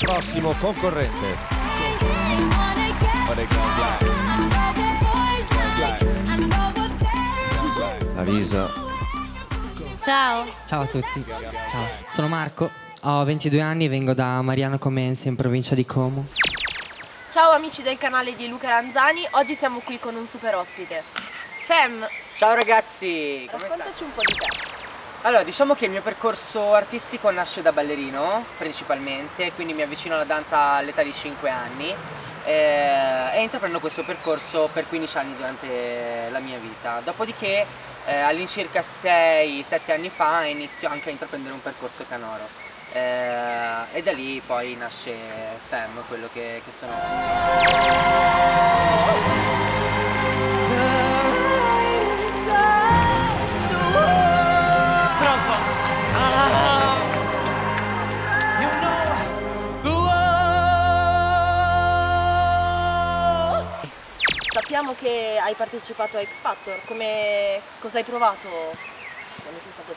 prossimo concorrente. Avisa. Ciao. Ciao a tutti. Ciao. Sono Marco, ho 22 anni e vengo da Mariano Comense in provincia di Como. Ciao amici del canale di Luca Ranzani, oggi siamo qui con un super ospite. Fem, Ciao ragazzi, come raccontaci un po' di te. Allora, diciamo che il mio percorso artistico nasce da ballerino, principalmente, quindi mi avvicino alla danza all'età di 5 anni eh, e intraprendo questo percorso per 15 anni durante la mia vita. Dopodiché, eh, all'incirca 6-7 anni fa, inizio anche a intraprendere un percorso canoro. Eh, e da lì poi nasce Fem, quello che, che sono. Sappiamo che hai partecipato a X Factor, come cosa hai provato?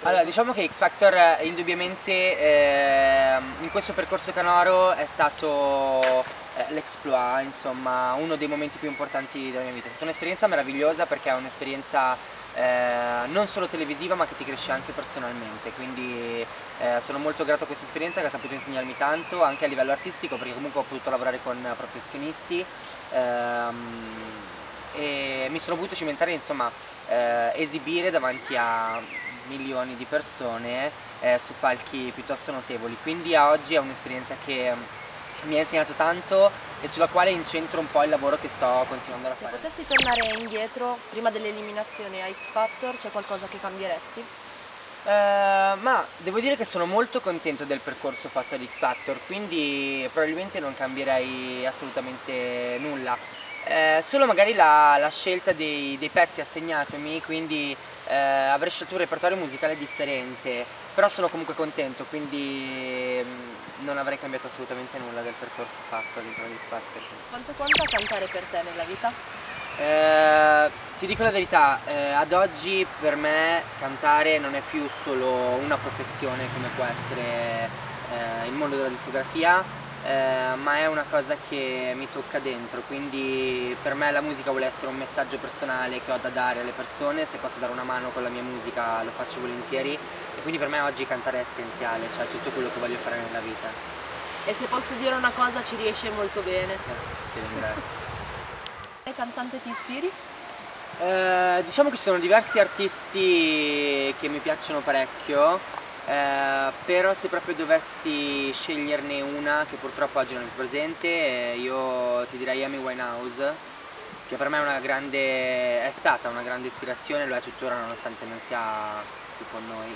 Allora, diciamo che X Factor eh, indubbiamente eh, in questo percorso canoro è stato eh, l'exploit, insomma, uno dei momenti più importanti della mia vita. È stata un'esperienza meravigliosa perché è un'esperienza eh, non solo televisiva ma che ti cresce anche personalmente, quindi eh, sono molto grato a questa esperienza che ha saputo insegnarmi tanto anche a livello artistico perché comunque ho potuto lavorare con professionisti ehm, mi sono voluto cimentare insomma eh, esibire davanti a milioni di persone eh, su palchi piuttosto notevoli quindi a oggi è un'esperienza che mm, mi ha insegnato tanto e sulla quale incentro un po' il lavoro che sto continuando a Se fare. potessi tornare indietro prima dell'eliminazione a X Factor, c'è qualcosa che cambieresti? Eh, ma devo dire che sono molto contento del percorso fatto ad X Factor, quindi probabilmente non cambierei assolutamente nulla. Eh, solo magari la, la scelta dei, dei pezzi assegnatomi, quindi eh, avrei scelto un repertorio musicale differente, però sono comunque contento, quindi mm, non avrei cambiato assolutamente nulla del percorso fatto all'interno di X Factor. Quanto conta cantare per te nella vita? Eh, ti dico la verità, eh, ad oggi per me cantare non è più solo una professione come può essere eh, il mondo della discografia, eh, ma è una cosa che mi tocca dentro, quindi per me la musica vuole essere un messaggio personale che ho da dare alle persone, se posso dare una mano con la mia musica lo faccio volentieri e quindi per me oggi cantare è essenziale, cioè tutto quello che voglio fare nella vita. E se posso dire una cosa ci riesce molto bene. Eh, ti ringrazio. Che cantante ti ispiri? Eh, diciamo che ci sono diversi artisti che mi piacciono parecchio, eh, però se proprio dovessi sceglierne una che purtroppo oggi non è presente, eh, io ti direi Amy Winehouse, che per me è, una grande, è stata una grande ispirazione, lo è tuttora nonostante non sia più con noi.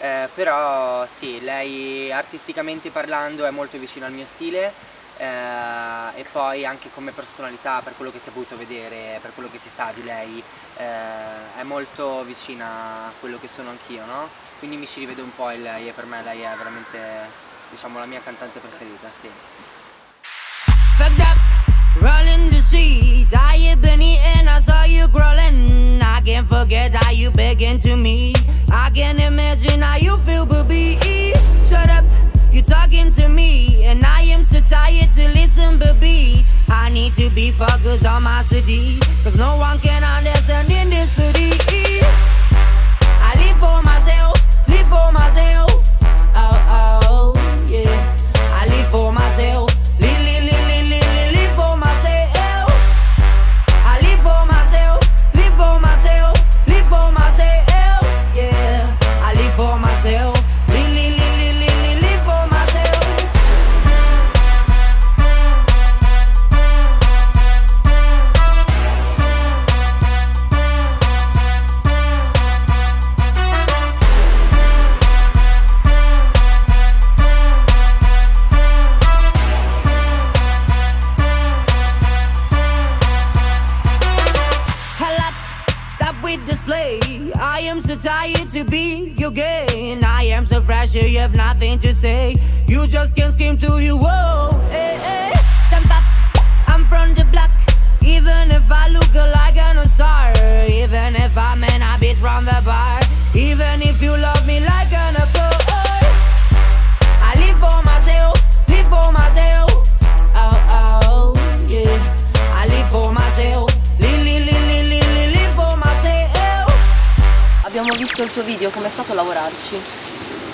Eh, però sì, lei artisticamente parlando è molto vicino al mio stile eh, e poi anche come personalità, per quello che si è potuto vedere, per quello che si sa di lei, eh, è molto vicina a quello che sono anch'io, no? Quindi mi ci rivedo un po' in lei e per me lei è veramente diciamo, la mia cantante preferita, sì. Rolling the streets. I have been eating, I saw you crawling. I can't forget how you begging to me. I can imagine how you feel, baby. I need to be focused on my city, have nothing to say. You just can't scream to you. Whoa, eh, eh. hey, hey. Up. I'm from the block. Even if I look like an star, even if I'm an habit from the bar, even if you love me like an apple. I live for myself, live for myself. Oh, oh, yeah. I live for myself. Abbiamo visto il tuo video, com'è stato lavorarci?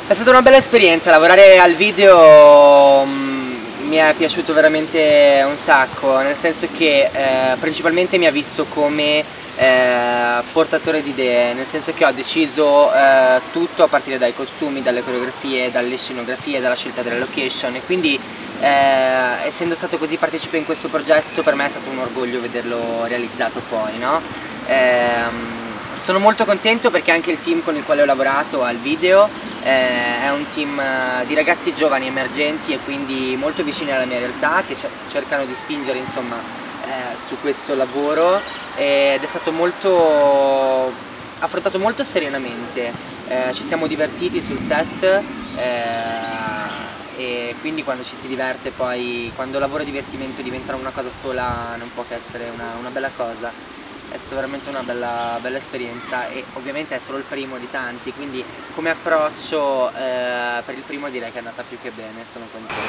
È stata una bella esperienza, lavorare al video mm, mi è piaciuto veramente un sacco, nel senso che eh, principalmente mi ha visto come eh, portatore di idee, nel senso che ho deciso eh, tutto a partire dai costumi, dalle coreografie, dalle scenografie, dalla scelta delle location e quindi eh, essendo stato così partecipe in questo progetto per me è stato un orgoglio vederlo realizzato poi, no? Ehm, sono molto contento perché anche il team con il quale ho lavorato al video eh, è un team eh, di ragazzi giovani emergenti e quindi molto vicini alla mia realtà che cercano di spingere insomma eh, su questo lavoro ed è stato molto affrontato molto serenamente. Eh, ci siamo divertiti sul set eh, e quindi quando ci si diverte poi quando lavoro e divertimento diventano una cosa sola non può che essere una, una bella cosa è stata veramente una bella, bella, esperienza e ovviamente è solo il primo di tanti, quindi come approccio eh, per il primo direi che è andata più che bene, sono contento.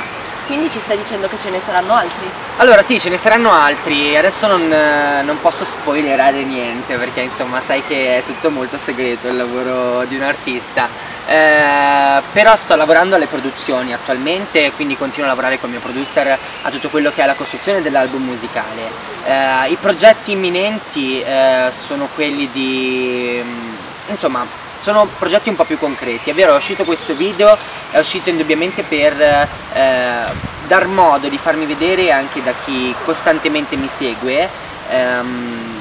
Quindi ci stai dicendo che ce ne saranno altri? Allora sì, ce ne saranno altri, adesso non, non posso spoilerare niente perché insomma sai che è tutto molto segreto il lavoro di un artista. Eh, però sto lavorando alle produzioni attualmente, quindi continuo a lavorare con il mio producer a tutto quello che è la costruzione dell'album musicale. Eh, I progetti imminenti eh, sono quelli di... Mm, insomma, sono progetti un po' più concreti. È vero, è uscito questo video, è uscito indubbiamente per eh, dar modo di farmi vedere anche da chi costantemente mi segue. Ehm,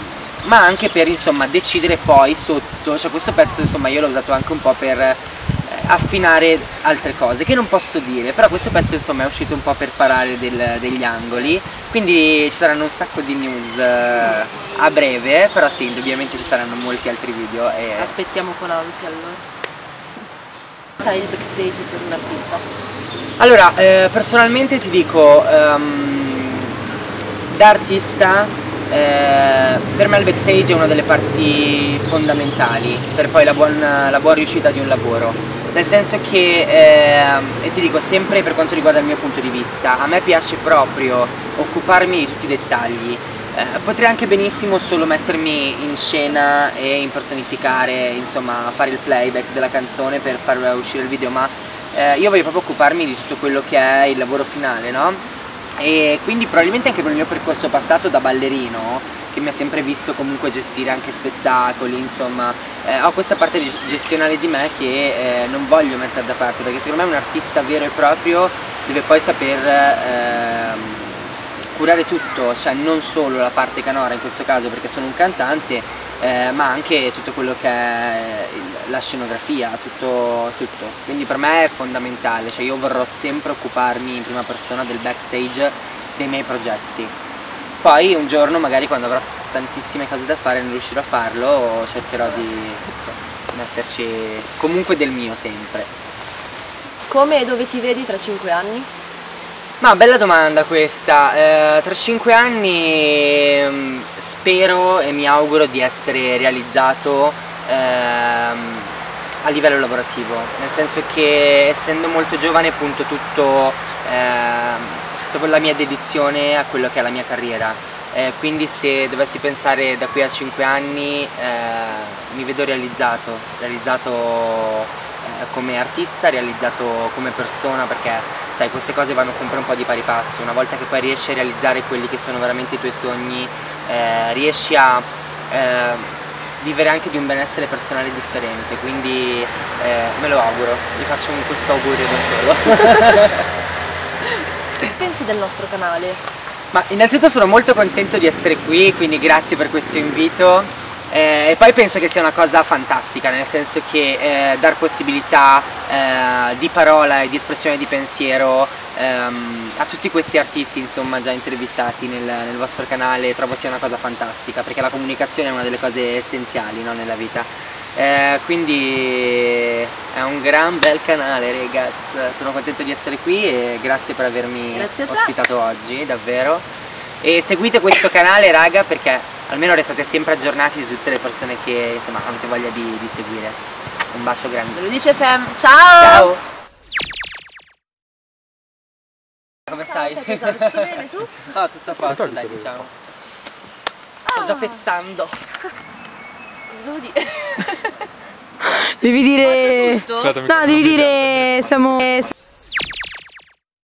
ma anche per insomma decidere poi sotto, cioè questo pezzo insomma io l'ho usato anche un po' per affinare altre cose che non posso dire però questo pezzo insomma è uscito un po' per parare del, degli angoli. Quindi ci saranno un sacco di news uh, a breve però sì indubbiamente ci saranno molti altri video e... aspettiamo con ansia allora. Il backstage per un artista? allora eh, personalmente ti dico um, da artista eh, per me il backstage è una delle parti fondamentali per poi la, buon, la buona riuscita di un lavoro nel senso che, eh, e ti dico sempre per quanto riguarda il mio punto di vista, a me piace proprio occuparmi di tutti i dettagli, eh, potrei anche benissimo solo mettermi in scena e impersonificare, insomma fare il playback della canzone per far uscire il video, ma eh, io voglio proprio occuparmi di tutto quello che è il lavoro finale, no? E quindi probabilmente anche per il mio percorso passato da ballerino che mi ha sempre visto comunque gestire anche spettacoli, insomma, eh, ho questa parte gestionale di me che eh, non voglio mettere da parte, perché secondo me un artista vero e proprio deve poi saper eh, curare tutto, cioè non solo la parte canora in questo caso perché sono un cantante, eh, ma anche tutto quello che è la scenografia, tutto, tutto. Quindi per me è fondamentale, cioè io vorrò sempre occuparmi in prima persona del backstage dei miei progetti poi un giorno magari quando avrò tantissime cose da fare non riuscirò a farlo cercherò di insomma, metterci comunque del mio sempre. Come e dove ti vedi tra 5 anni? Ma bella domanda questa, eh, tra 5 anni mh, mm, spero e mi auguro di essere realizzato ehm, a livello lavorativo, nel senso che essendo molto giovane punto tutto ehm, tutta la mia dedizione a quello che è la mia carriera. Eh, quindi se dovessi pensare da qui a 5 anni eh, mi vedo realizzato, realizzato eh, come artista, realizzato come persona perché sai queste cose vanno sempre un po' di pari passo, una volta che poi riesci a realizzare quelli che sono veramente i tuoi sogni eh, riesci a eh, vivere anche di un benessere personale differente, quindi eh, me lo auguro, vi faccio questo augurio da solo. Che pensi del nostro canale? Ma innanzitutto sono molto contento di essere qui, quindi grazie per questo invito. Eh, e poi penso che sia una cosa fantastica, nel senso che eh, dar possibilità eh, di parola e di espressione di pensiero ehm, a tutti questi artisti insomma già intervistati nel, nel, vostro canale trovo sia una cosa fantastica perché la comunicazione è una delle cose essenziali no, nella vita eh, quindi è un gran bel canale ragazzi, sono contento di essere qui e grazie per avermi grazie ospitato oggi, davvero. E seguite questo canale raga perché almeno restate sempre aggiornati su tutte le persone che insomma avete voglia di, di seguire. Un bacio grande. Lo dice Fem, ciao! Ciao! Come ciao, stai? Ciao, tutto bene tu? No, tutto a posto dai diciamo. Sto già Ah. pezzando. Devo dire? Devi dire... No, devi dire... Siamo...